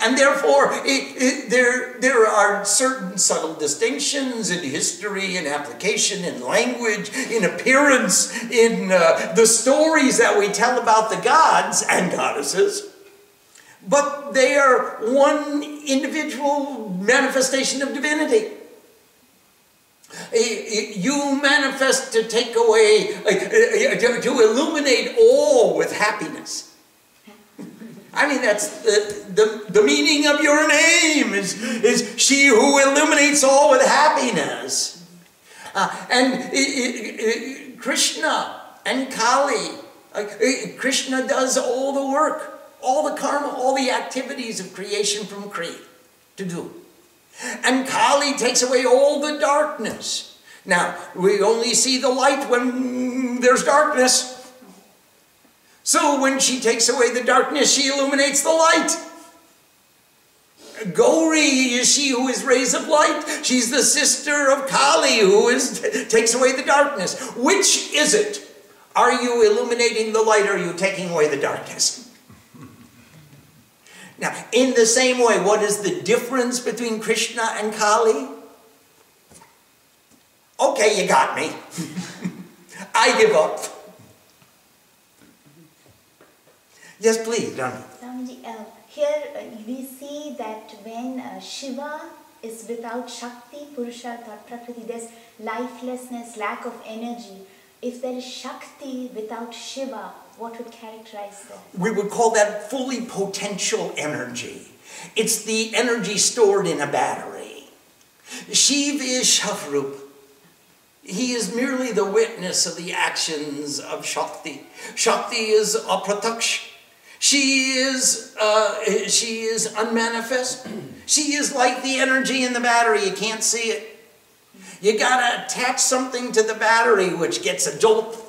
And therefore, it, it, there, there are certain subtle distinctions in history, in application, in language, in appearance, in uh, the stories that we tell about the gods and goddesses. But they are one individual manifestation of divinity. Eh, eh, you manifest to take away, eh, to illuminate all with happiness. I mean, that's the, the, the meaning of your name is, is she who illuminates all with happiness. Uh, and uh, Krishna and Kali, uh, Krishna does all the work, all the karma, all the activities of creation from Kri to do. And Kali takes away all the darkness. Now, we only see the light when there's darkness. So when she takes away the darkness, she illuminates the light. Gauri is she who is rays of light. She's the sister of Kali who is takes away the darkness. Which is it? Are you illuminating the light or are you taking away the darkness? Now, in the same way, what is the difference between Krishna and Kali? Okay, you got me. I give up. Yes, please, Rami. Swamiji, uh, here uh, we see that when uh, Shiva is without Shakti, Purushartha, Prakriti, there's lifelessness, lack of energy. If there is Shakti without Shiva, what would characterize that? We would call that fully potential energy. It's the energy stored in a battery. Shiva is Shavrup. He is merely the witness of the actions of Shakti. Shakti is aprataksh. She is, uh, she is unmanifest. She is like the energy in the battery. You can't see it. You gotta attach something to the battery which gets a jolt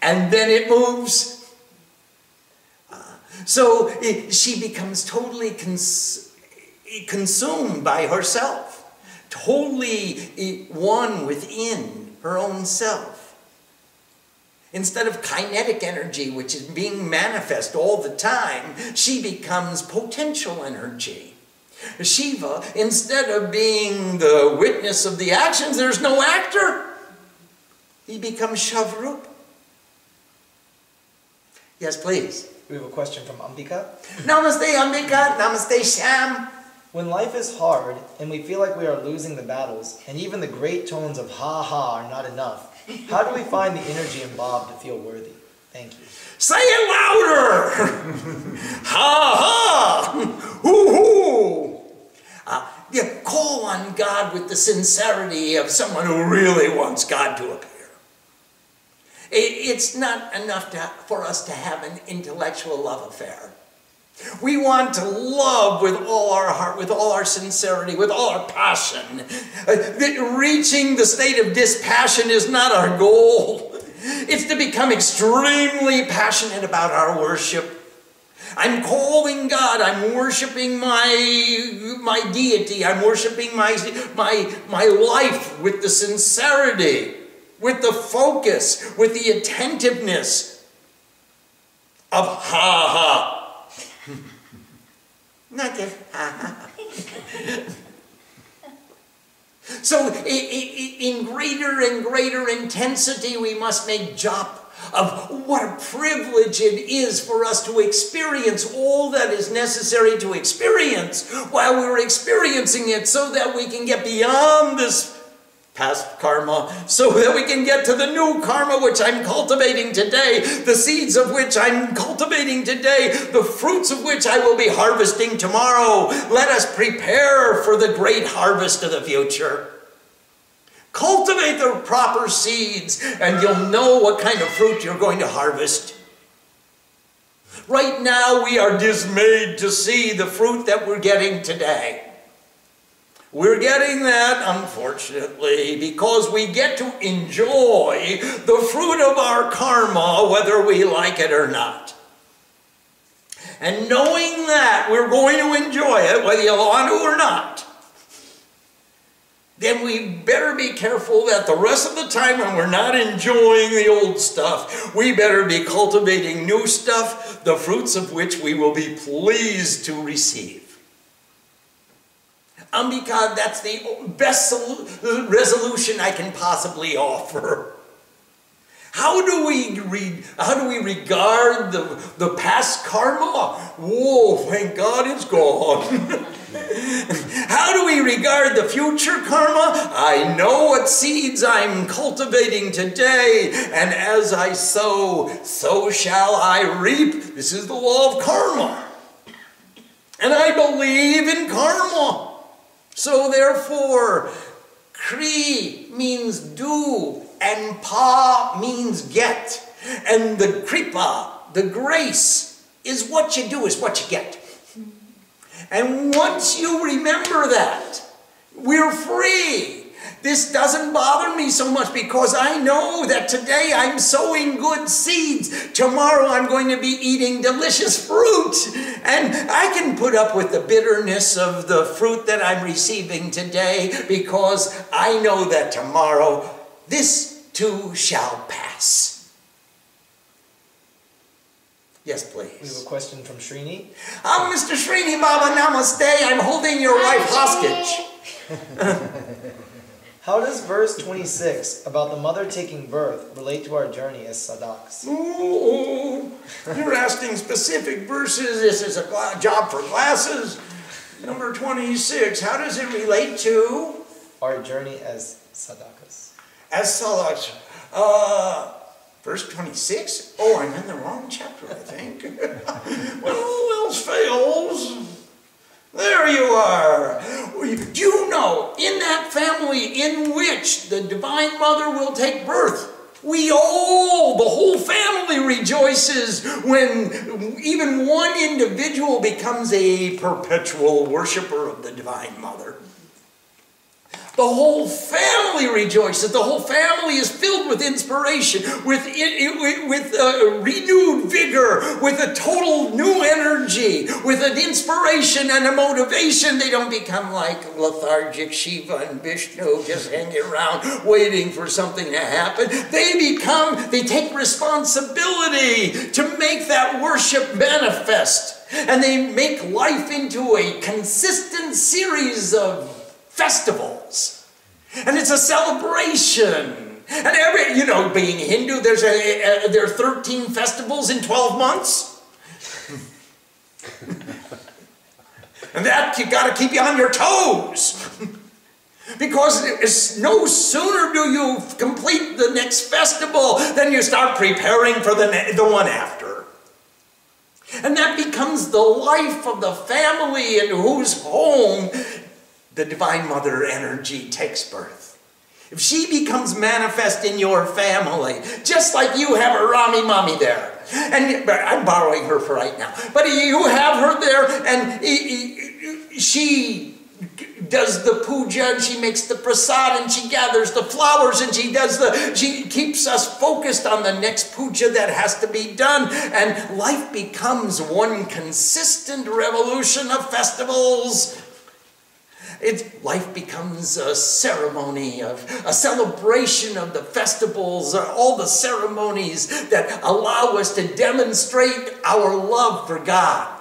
and then it moves. Uh, so it, she becomes totally cons consumed by herself, totally one within her own self. Instead of kinetic energy, which is being manifest all the time, she becomes potential energy. Shiva, instead of being the witness of the actions, there's no actor. He becomes Shavrup. Yes, please. We have a question from Ambika. Namaste, Ambika. Namaste, Sham. When life is hard and we feel like we are losing the battles, and even the great tones of ha ha are not enough, how do we find the energy in Bob to feel worthy? Thank you. Say it louder! ha ha! Hoo hoo! Uh, yeah, call on God with the sincerity of someone who really wants God to appear. It, it's not enough to, for us to have an intellectual love affair. We want to love with all our heart, with all our sincerity, with all our passion. Uh, reaching the state of dispassion is not our goal. It's to become extremely passionate about our worship. I'm calling God. I'm worshiping my, my deity. I'm worshiping my, my, my life with the sincerity, with the focus, with the attentiveness of ha ha. Not just. So in greater and greater intensity, we must make jop of what a privilege it is for us to experience all that is necessary to experience while we're experiencing it so that we can get beyond this past karma so that we can get to the new karma which I'm cultivating today, the seeds of which I'm cultivating today, the fruits of which I will be harvesting tomorrow. Let us prepare for the great harvest of the future. Cultivate the proper seeds and you'll know what kind of fruit you're going to harvest. Right now, we are dismayed to see the fruit that we're getting today. We're getting that, unfortunately, because we get to enjoy the fruit of our karma, whether we like it or not. And knowing that we're going to enjoy it, whether you want to or not, then we better be careful that the rest of the time when we're not enjoying the old stuff, we better be cultivating new stuff, the fruits of which we will be pleased to receive. Ambika, that's the best resolution I can possibly offer. How do we read, how do we regard the, the past karma? Whoa, thank God it's gone. how do we regard the future karma? I know what seeds I'm cultivating today, and as I sow, so shall I reap. This is the law of karma. And I believe in karma. So therefore, Kri means do, and Pa means get. And the Kripa, the grace, is what you do, is what you get. And once you remember that, we're free. This doesn't bother me so much because I know that today I'm sowing good seeds. Tomorrow I'm going to be eating delicious fruit. And I can put up with the bitterness of the fruit that I'm receiving today because I know that tomorrow this too shall pass. Yes, please. We have a question from Srini. Oh, I'm Mr. Srini Baba Namaste. I'm holding your wife hostage. How does verse 26 about the mother taking birth relate to our journey as sadhaks? Ooh, you're asking specific verses. This is a job for glasses. Number 26. How does it relate to? Our journey as sadhakas. As such, uh, verse 26? Oh, I'm in the wrong chapter, I think. well, else fails? There you are. Do you know, in that family in which the Divine Mother will take birth, we all, the whole family rejoices when even one individual becomes a perpetual worshiper of the Divine Mother. The whole family rejoices. The whole family is filled with inspiration, with, with, uh, renewed vigor, with a total new energy, with an inspiration and a motivation. They don't become like lethargic Shiva and Vishnu, just hanging around waiting for something to happen. They become, they take responsibility to make that worship manifest. And they make life into a consistent series of festivals. And it's a celebration. And every, you know, being Hindu, there's a, a there are 13 festivals in 12 months. and that you got to keep you on your toes. Because it's no sooner do you complete the next festival than you start preparing for the, the one after. And that becomes the life of the family in whose home the Divine Mother energy takes birth. If she becomes manifest in your family, just like you have a Rami Mommy there, and I'm borrowing her for right now, but you have her there, and she does the puja and she makes the prasad and she gathers the flowers and she does the she keeps us focused on the next puja that has to be done and life becomes one consistent revolution of festivals life becomes a ceremony of a celebration of the festivals, uh, all the ceremonies that allow us to demonstrate our love for God.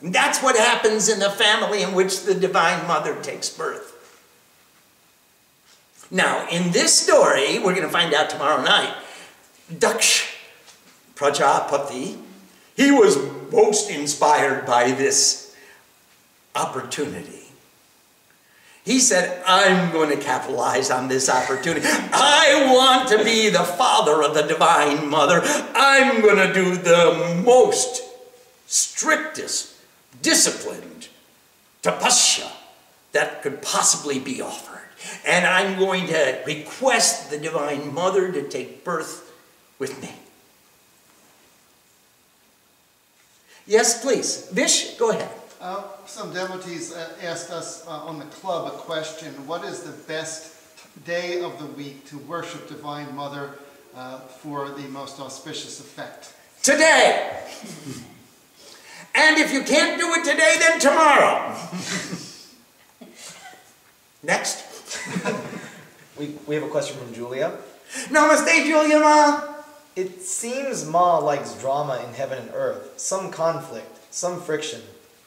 And that's what happens in the family in which the Divine Mother takes birth. Now, in this story, we're going to find out tomorrow night, Daksh Prajapati, he was most inspired by this opportunity. He said, I'm going to capitalize on this opportunity. I want to be the father of the Divine Mother. I'm going to do the most strictest, disciplined tapasya that could possibly be offered. And I'm going to request the Divine Mother to take birth with me. Yes, please. Vish, go ahead. Uh, some devotees uh, asked us uh, on the club a question What is the best day of the week to worship Divine Mother uh, for the most auspicious effect? Today. and if you can't do it today, then tomorrow. Next. We, we have a question from Julia. Namaste, Julia Ma. It seems Ma likes drama in heaven and earth, some conflict, some friction.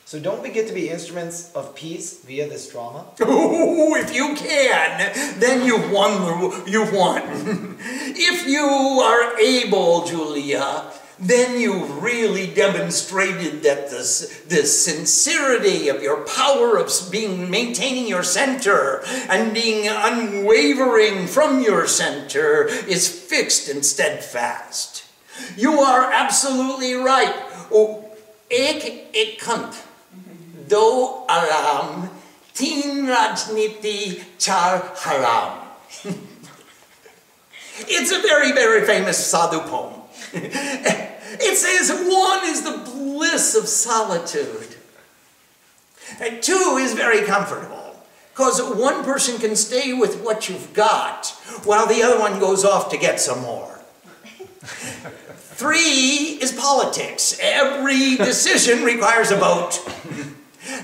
So don't we get to be instruments of peace via this drama? Ooh, if you can, then you've won. You've won. if you are able, Julia, then you've really demonstrated that the, the sincerity of your power of being maintaining your center and being unwavering from your center is fixed and steadfast. You are absolutely right. Oh, ek ekant do aram teen rajniti char haram. it's a very, very famous sadhu poem. it says one is the bliss of solitude. And two is very comfortable. Because one person can stay with what you've got while the other one goes off to get some more. Three is politics. Every decision requires a vote.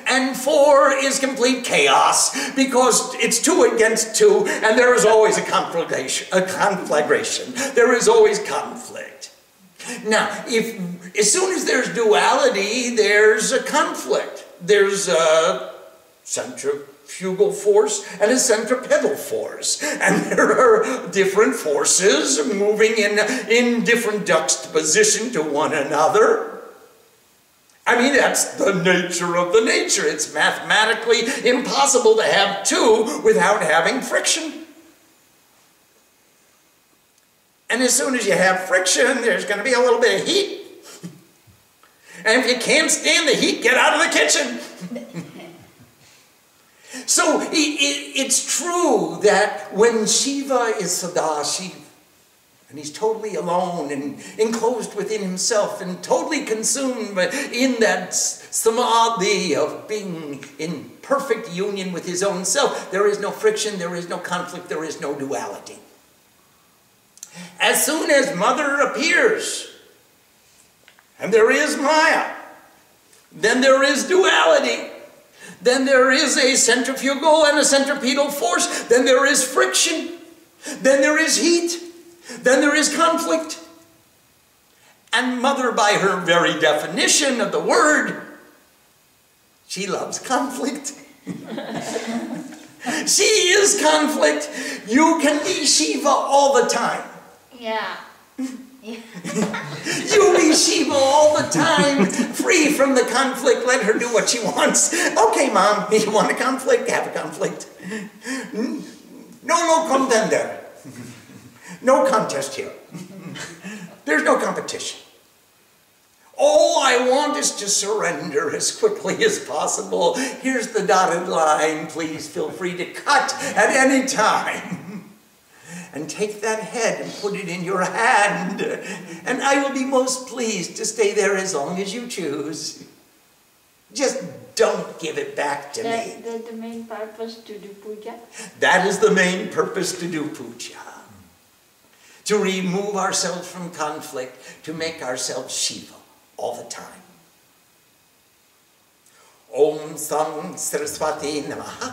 And four is complete chaos because it's two against two and there is always a conflagration. A conflagration. There is always conflict. Now, if as soon as there's duality, there's a conflict. There's a centrifugal force and a centripetal force. And there are different forces moving in, in different juxtaposition to one another. I mean, that's the nature of the nature. It's mathematically impossible to have two without having friction. And as soon as you have friction, there's going to be a little bit of heat. And if you can't stand the heat, get out of the kitchen. so it, it, it's true that when Shiva is Sadashiva, and he's totally alone and enclosed within himself and totally consumed in that samadhi of being in perfect union with his own self. There is no friction, there is no conflict, there is no duality. As soon as Mother appears, and there is Maya, then there is duality. Then there is a centrifugal and a centripetal force. Then there is friction. Then there is heat. Then there is conflict. And mother, by her very definition of the word, she loves conflict. she is conflict. You can be Shiva all the time. Yeah. You be Shiva all the time, free from the conflict. Let her do what she wants. Okay, mom, you want a conflict? Have a conflict. Hmm? No, no contender. No contest here. There's no competition. All I want is to surrender as quickly as possible. Here's the dotted line. Please feel free to cut at any time. And take that head and put it in your hand. And I will be most pleased to stay there as long as you choose. Just don't give it back to me. That, that the main purpose to do puja. That is the main purpose to do puja. To remove ourselves from conflict, to make ourselves Shiva all the time. Om Sam Saraswati Namaha.